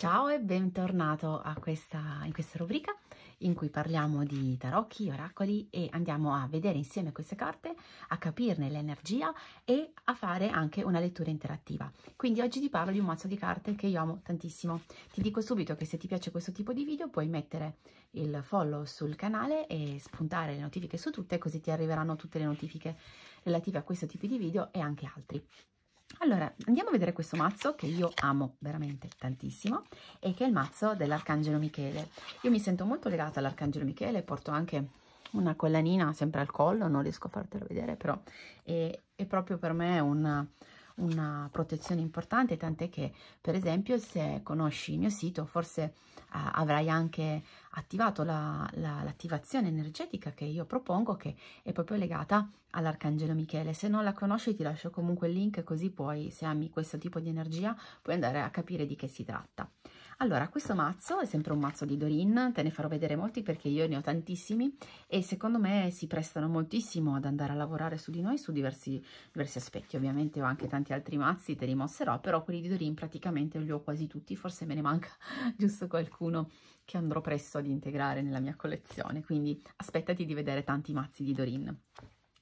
Ciao e bentornato questa, in questa rubrica in cui parliamo di tarocchi, oracoli e andiamo a vedere insieme queste carte, a capirne l'energia e a fare anche una lettura interattiva. Quindi oggi ti parlo di un mazzo di carte che io amo tantissimo. Ti dico subito che se ti piace questo tipo di video puoi mettere il follow sul canale e spuntare le notifiche su tutte così ti arriveranno tutte le notifiche relative a questo tipo di video e anche altri. Allora, andiamo a vedere questo mazzo che io amo veramente tantissimo e che è il mazzo dell'Arcangelo Michele. Io mi sento molto legata all'Arcangelo Michele, porto anche una collanina sempre al collo, non riesco a fartelo vedere, però è, è proprio per me una, una protezione importante, tant'è che per esempio se conosci il mio sito forse uh, avrai anche attivato l'attivazione la, la, energetica che io propongo che è proprio legata all'Arcangelo Michele. Se non la conosci ti lascio comunque il link così puoi, se ami questo tipo di energia, puoi andare a capire di che si tratta. Allora, questo mazzo è sempre un mazzo di Dorin, te ne farò vedere molti perché io ne ho tantissimi e secondo me si prestano moltissimo ad andare a lavorare su di noi su diversi, diversi aspetti. Ovviamente ho anche tanti altri mazzi, te li mostrerò, però quelli di Dorin praticamente li ho quasi tutti, forse me ne manca giusto qualcuno che andrò presto ad integrare nella mia collezione, quindi aspettati di vedere tanti mazzi di Dorin.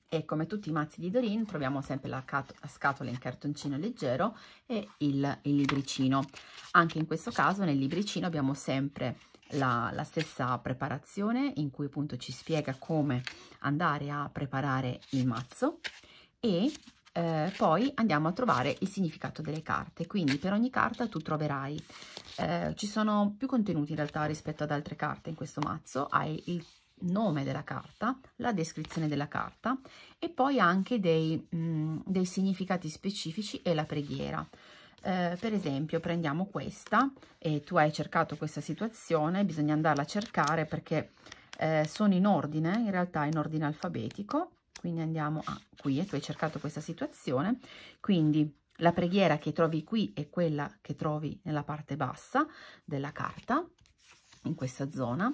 E come tutti i mazzi di Dorin troviamo sempre la, la scatola in cartoncino leggero e il, il, libricino. Anche in questo caso nel libricino abbiamo sempre la, la stessa preparazione in cui appunto ci spiega come andare a preparare il mazzo e eh, poi andiamo a trovare il significato delle carte quindi per ogni carta tu troverai eh, ci sono più contenuti in realtà rispetto ad altre carte in questo mazzo hai il nome della carta, la descrizione della carta e poi anche dei, mh, mm, dei significati specifici e la preghiera. Eh, per esempio prendiamo questa e tu hai cercato questa situazione, bisogna andarla a cercare perché eh, sono in ordine, in realtà in ordine alfabetico, quindi andiamo a qui e tu hai cercato questa situazione, quindi la preghiera che trovi qui è quella che trovi nella parte bassa della carta, in questa zona,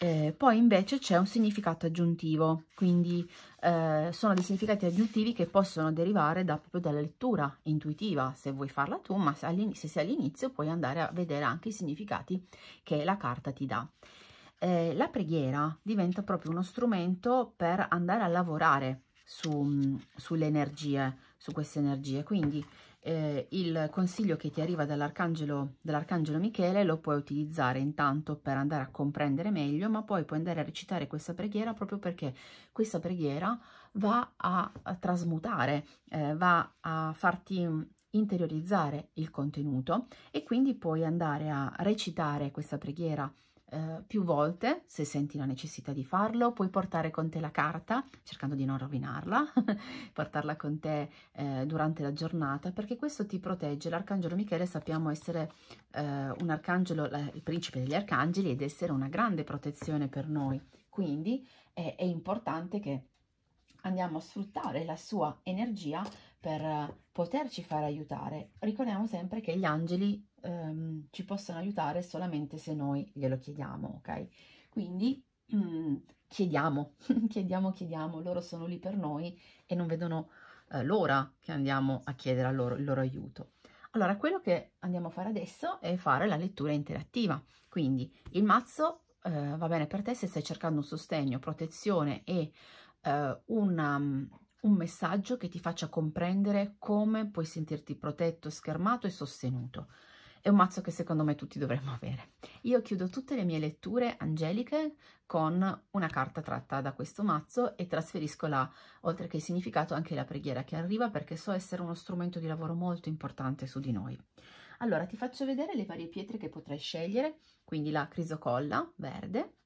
eh, poi invece c'è un significato aggiuntivo, quindi eh, sono dei significati aggiuntivi che possono derivare da, proprio dalla lettura intuitiva, se vuoi farla tu, ma se, se sei all'inizio puoi andare a vedere anche i significati che la carta ti dà. Eh, la preghiera diventa proprio uno strumento per andare a lavorare su, sulle energie, su queste energie, quindi eh, il consiglio che ti arriva dall'arcangelo dall Michele lo puoi utilizzare intanto per andare a comprendere meglio, ma poi puoi andare a recitare questa preghiera proprio perché questa preghiera va a, trasmutare, eh, va a farti interiorizzare il contenuto e quindi puoi andare a recitare questa preghiera eh, più volte se senti la necessità di farlo, puoi portare con te la carta cercando di non rovinarla, portarla con te eh, durante la giornata perché questo ti protegge. L'arcangelo Michele sappiamo essere eh, un arcangelo, il principe degli arcangeli ed essere una grande protezione per noi, quindi è, è importante che andiamo a sfruttare la sua energia per poterci fare aiutare. Ricordiamo sempre che gli angeli ehm, ci possono aiutare solamente se noi glielo chiediamo, ok? Quindi mm, chiediamo, chiediamo, chiediamo, loro sono lì per noi e non vedono eh, l'ora che andiamo a chiedere a loro il loro aiuto. Allora, quello che andiamo a fare adesso è fare la lettura interattiva, quindi il mazzo eh, va bene per te se stai cercando un sostegno, protezione e eh, una, un messaggio che ti faccia comprendere come puoi sentirti protetto, schermato e sostenuto. È un mazzo che secondo me tutti dovremmo avere. Io chiudo tutte le mie letture angeliche con una carta tratta da questo mazzo e trasferisco la, oltre che il significato, anche la preghiera che arriva perché so essere uno strumento di lavoro molto importante su di noi. Allora, ti faccio vedere le varie pietre che potrai scegliere, quindi la crisocolla verde,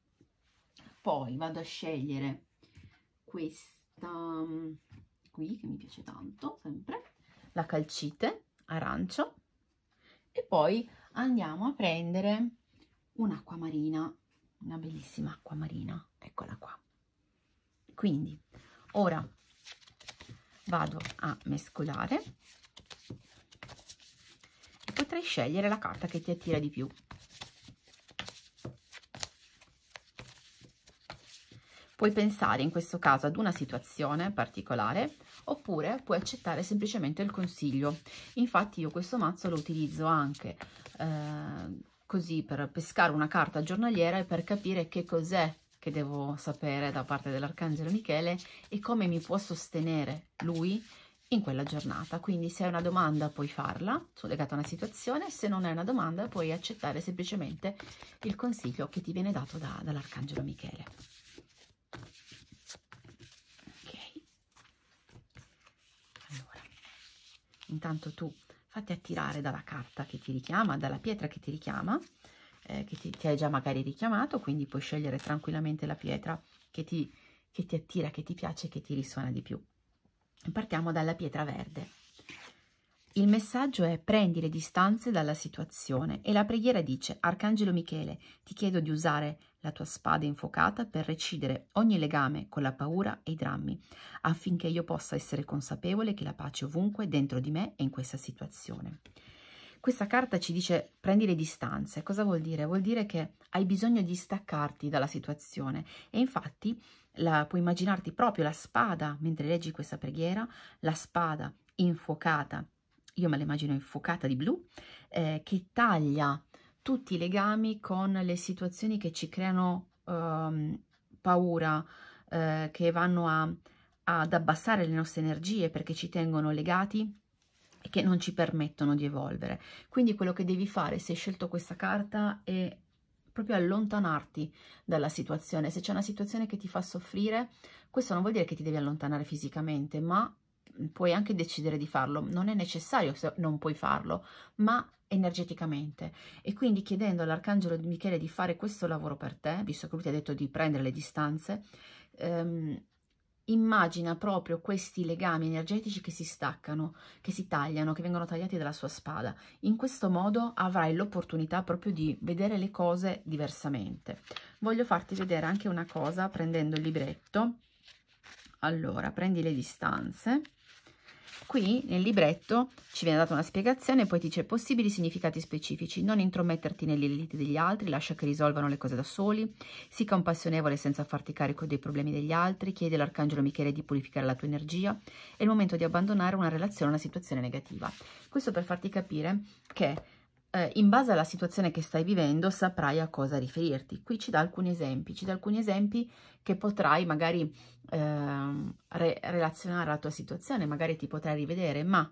poi vado a scegliere questa mm, qui che mi piace tanto, sempre, la calcite arancio, e poi andiamo a prendere un'acqua marina, una bellissima acqua marina, eccola qua. Quindi ora vado a mescolare e potrai scegliere la carta che ti attira di più. Puoi pensare in questo caso ad una situazione particolare oppure puoi accettare semplicemente il consiglio. Infatti io questo mazzo lo utilizzo anche eh, così per pescare una carta giornaliera e per capire che cos'è che devo sapere da parte dell'Arcangelo Michele e come mi può sostenere lui in quella giornata. Quindi se hai una domanda puoi farla, legata a una situazione, se non hai una domanda puoi accettare semplicemente il consiglio che ti viene dato da, dall'Arcangelo Michele. Ok. Allora, intanto tu fatti attirare dalla carta che ti richiama, dalla pietra che ti richiama, eh, che ti, ti hai già magari richiamato, quindi puoi scegliere tranquillamente la pietra che ti, che ti attira, che ti piace, che ti risuona di più. Partiamo dalla pietra verde. Il messaggio è prendi le distanze dalla situazione e la preghiera dice Arcangelo Michele, ti chiedo di usare la tua spada infuocata per recidere ogni legame con la paura e i drammi, affinché io possa essere consapevole che la pace ovunque dentro di me e in questa situazione. Questa carta ci dice prendi le distanze. Cosa vuol dire? Vuol dire che hai bisogno di staccarti dalla situazione e infatti la, puoi immaginarti proprio la spada mentre leggi questa preghiera, la spada infuocata, io me la immagino infuocata di blu, eh, che taglia tutti i legami con le situazioni che ci creano um, paura, eh, che vanno a, ad abbassare le nostre energie perché ci tengono legati e che non ci permettono di evolvere. Quindi quello che devi fare se hai scelto questa carta è proprio allontanarti dalla situazione. Se c'è una situazione che ti fa soffrire, questo non vuol dire che ti devi allontanare fisicamente, ma puoi anche decidere di farlo. Non è necessario se non puoi farlo, ma energeticamente. E quindi chiedendo all'Arcangelo Michele di fare questo lavoro per te, visto che lui ti ha detto di prendere le distanze, ehm, immagina proprio questi legami energetici che si staccano, che si tagliano, che vengono tagliati dalla sua spada. In questo modo avrai l'opportunità proprio di vedere le cose diversamente. Voglio farti vedere anche una cosa prendendo il libretto. Allora, prendi le distanze Qui nel libretto ci viene data una spiegazione, poi dice possibili significati specifici, non intrometterti nelle liti degli altri, lascia che risolvano le cose da soli, sii compassionevole senza farti carico dei problemi degli altri, chiedi all'Arcangelo Michele di purificare la tua energia, è il momento di abbandonare una relazione, una situazione negativa. Questo per farti capire che eh, in base alla situazione che stai vivendo saprai a cosa riferirti. Qui ci dà alcuni esempi, ci dà alcuni esempi che potrai magari eh, re relazionare alla tua situazione, magari ti potrai rivedere, ma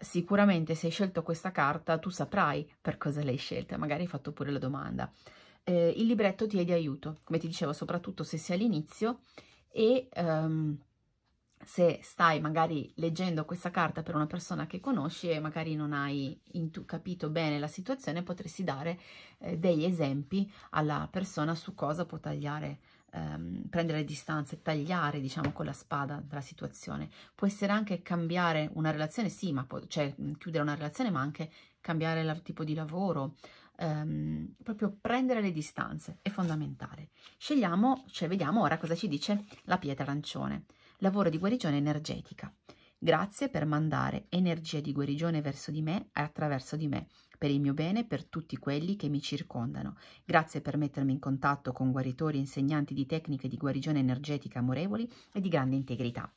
sicuramente se hai scelto questa carta tu saprai per cosa l'hai scelta, magari hai fatto pure la domanda. Eh, il libretto ti è di aiuto, come ti dicevo, soprattutto se sei all'inizio e... Um, se stai magari leggendo questa carta per una persona che conosci e magari non hai capito bene la situazione, potresti dare eh, degli esempi alla persona su cosa può tagliare, ehm, prendere distanze, tagliare diciamo con la spada dalla situazione. Può essere anche cambiare una relazione, sì, ma può, cioè chiudere una relazione, ma anche cambiare il tipo di lavoro, ehm, proprio prendere le distanze, è fondamentale. Scegliamo, cioè vediamo ora cosa ci dice la pietra arancione lavoro di guarigione energetica. Grazie per mandare energia di guarigione verso di me e attraverso di me, per il mio bene e per tutti quelli che mi circondano. Grazie per mettermi in contatto con guaritori e insegnanti di tecniche di guarigione energetica amorevoli e di grande integrità.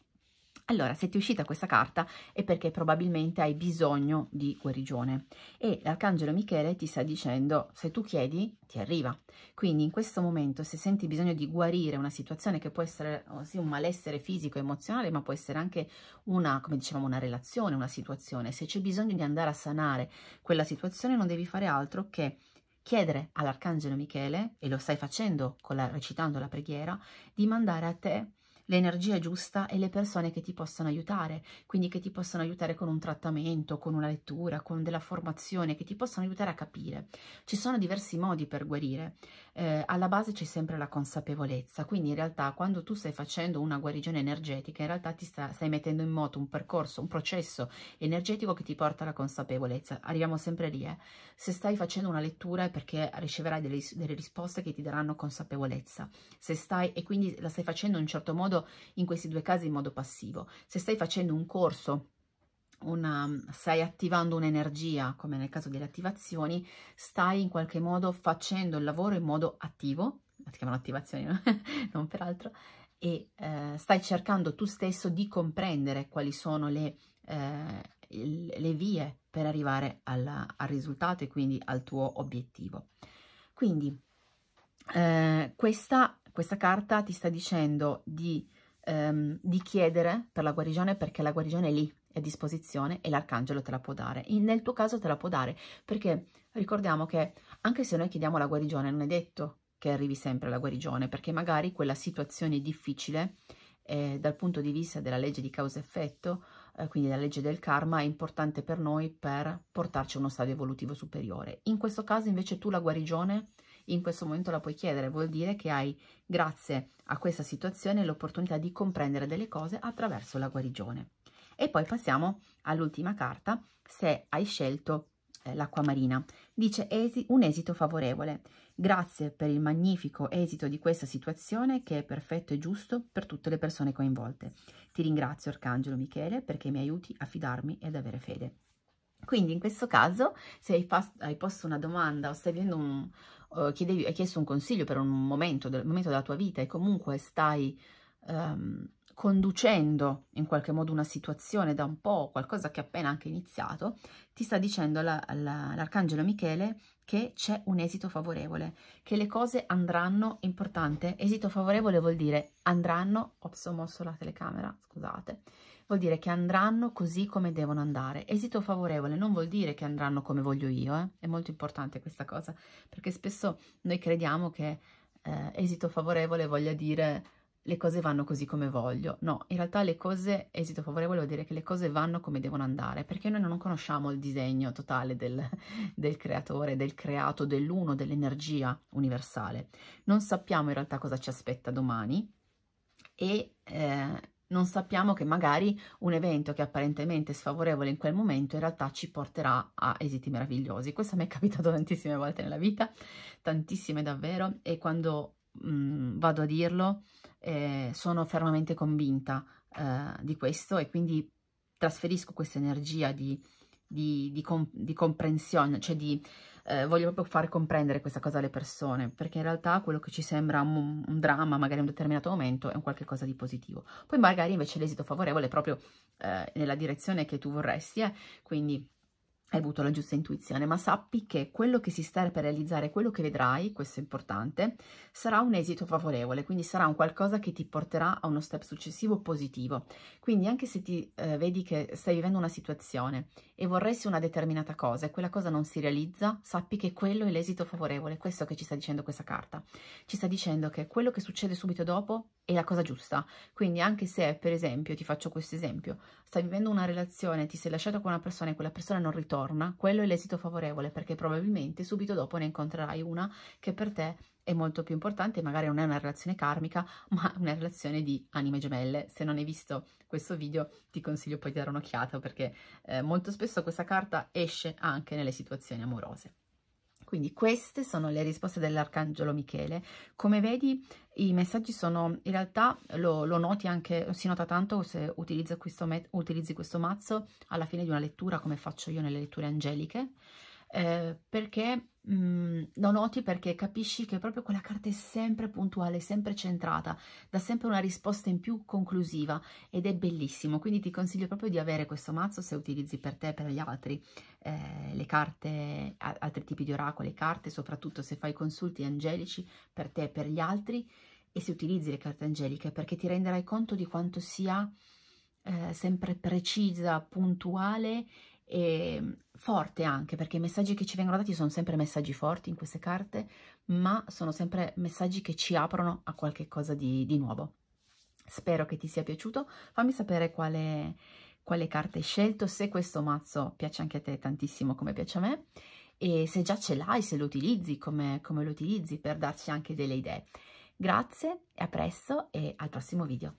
Allora, se ti è uscita questa carta è perché probabilmente hai bisogno di guarigione e l'Arcangelo Michele ti sta dicendo se tu chiedi ti arriva. Quindi in questo momento se senti bisogno di guarire una situazione che può essere oh, sì, un malessere fisico, emozionale, ma può essere anche una, come dicevamo, una relazione, una situazione, se c'è bisogno di andare a sanare quella situazione non devi fare altro che chiedere all'Arcangelo Michele, e lo stai facendo la, recitando la preghiera, di mandare a te l'energia giusta e le persone che ti possono aiutare, quindi che ti possono aiutare con un trattamento, con una lettura, con della formazione, che ti possono aiutare a capire. Ci sono diversi modi per guarire, eh, alla base c'è sempre la consapevolezza, quindi in realtà quando tu stai facendo una guarigione energetica, in realtà ti sta, stai mettendo in moto un percorso, un processo energetico che ti porta alla consapevolezza. Arriviamo sempre lì, eh. Se stai facendo una lettura è perché riceverai delle, delle risposte che ti daranno consapevolezza. Se stai, e quindi la stai facendo in un certo modo in questi due casi in modo passivo. Se stai facendo un corso, una, stai attivando un'energia, come nel caso delle attivazioni, stai in qualche modo facendo il lavoro in modo attivo, si chiamano attivazioni, no? non peraltro, e eh, stai cercando tu stesso di comprendere quali sono le, eh, le vie per arrivare alla, al risultato e quindi al tuo obiettivo. Quindi eh, questa, questa carta ti sta dicendo di, ehm, di chiedere per la guarigione perché la guarigione è lì, è a disposizione e l'arcangelo te la può dare. In, nel tuo caso te la può dare perché ricordiamo che anche se noi chiediamo la guarigione non è detto che arrivi sempre alla guarigione perché magari quella situazione difficile eh, dal punto di vista della legge di causa-effetto eh, quindi la legge del karma è importante per noi per portarci a uno stadio evolutivo superiore. In questo caso invece tu la guarigione in questo momento la puoi chiedere, vuol dire che hai, grazie a questa situazione, l'opportunità di comprendere delle cose attraverso la guarigione. E poi passiamo all'ultima carta, se hai scelto eh, l'acqua marina. Dice esi, un esito favorevole. Grazie per il magnifico esito di questa situazione che è perfetto e giusto per tutte le persone coinvolte. Ti ringrazio Arcangelo Michele perché mi aiuti a fidarmi ed avere fede. Quindi in questo caso, se hai, hai posto una domanda o stai vivendo un, uh, chiedevi, hai chiesto un consiglio per un momento, del, momento della tua vita e comunque stai um, conducendo in qualche modo una situazione da un po', qualcosa che è appena anche iniziato, ti sta dicendo l'Arcangelo la, Michele che c'è un esito favorevole, che le cose andranno, importante, esito favorevole vuol dire andranno, ho mosso la telecamera, scusate, vuol dire che andranno così come devono andare. Esito favorevole non vuol dire che andranno come voglio io, eh? è molto importante questa cosa, perché spesso noi crediamo che eh, esito favorevole voglia dire le cose vanno così come voglio. No, in realtà le cose, esito favorevole vuol dire che le cose vanno come devono andare, perché noi non conosciamo il disegno totale del, del creatore, del creato, dell'uno, dell'energia universale. Non sappiamo in realtà cosa ci aspetta domani e eh, non sappiamo che magari un evento che apparentemente è sfavorevole in quel momento in realtà ci porterà a esiti meravigliosi. Questo mi è capitato tantissime volte nella vita, tantissime davvero, e quando mh, mm, vado a dirlo eh, sono fermamente convinta eh, di questo e quindi trasferisco questa energia di, di, di, com di comprensione, cioè di eh, voglio proprio fare comprendere questa cosa alle persone, perché in realtà quello che ci sembra un, un dramma, magari in un determinato momento, è un qualche cosa di positivo. Poi magari invece l'esito favorevole è proprio eh, nella direzione che tu vorresti, eh? quindi hai avuto la giusta intuizione, ma sappi che quello che si sta per realizzare, quello che vedrai, questo è importante, sarà un esito favorevole, quindi sarà un qualcosa che ti porterà a uno step successivo positivo. Quindi anche se ti eh, vedi che stai vivendo una situazione e vorresti una determinata cosa e quella cosa non si realizza, sappi che quello è l'esito favorevole, questo che ci sta dicendo questa carta. Ci sta dicendo che quello che succede subito dopo è la cosa giusta. Quindi anche se, per esempio, ti faccio questo esempio, stai vivendo una relazione, ti sei lasciato con una persona e quella persona non ritorna, quello è l'esito favorevole perché probabilmente subito dopo ne incontrerai una che per te è molto più importante, magari non è una relazione karmica, ma una relazione di anime gemelle. Se non hai visto questo video ti consiglio poi di dare un'occhiata perché eh, molto spesso questa carta esce anche nelle situazioni amorose. Quindi queste sono le risposte dell'Arcangelo Michele. Come vedi i messaggi sono, in realtà lo, lo noti anche, si nota tanto se utilizzi questo, utilizzi questo mazzo alla fine di una lettura come faccio io nelle letture angeliche eh, perché mh, lo noti perché capisci che proprio quella carta è sempre puntuale, sempre centrata, dà sempre una risposta in più conclusiva ed è bellissimo, quindi ti consiglio proprio di avere questo mazzo se utilizzi per te e per gli altri eh, le carte, altri tipi di oracoli, carte, soprattutto se fai consulti angelici per te e per gli altri e se utilizzi le carte angeliche perché ti renderai conto di quanto sia eh, sempre precisa, puntuale e forte anche, perché i messaggi che ci vengono dati sono sempre messaggi forti in queste carte, ma sono sempre messaggi che ci aprono a qualche cosa di, di nuovo. Spero che ti sia piaciuto, fammi sapere quale, quale carte hai scelto, se questo mazzo piace anche a te tantissimo come piace a me, e se già ce l'hai, se lo utilizzi, come, come lo utilizzi per darci anche delle idee. Grazie, a presto e al prossimo video.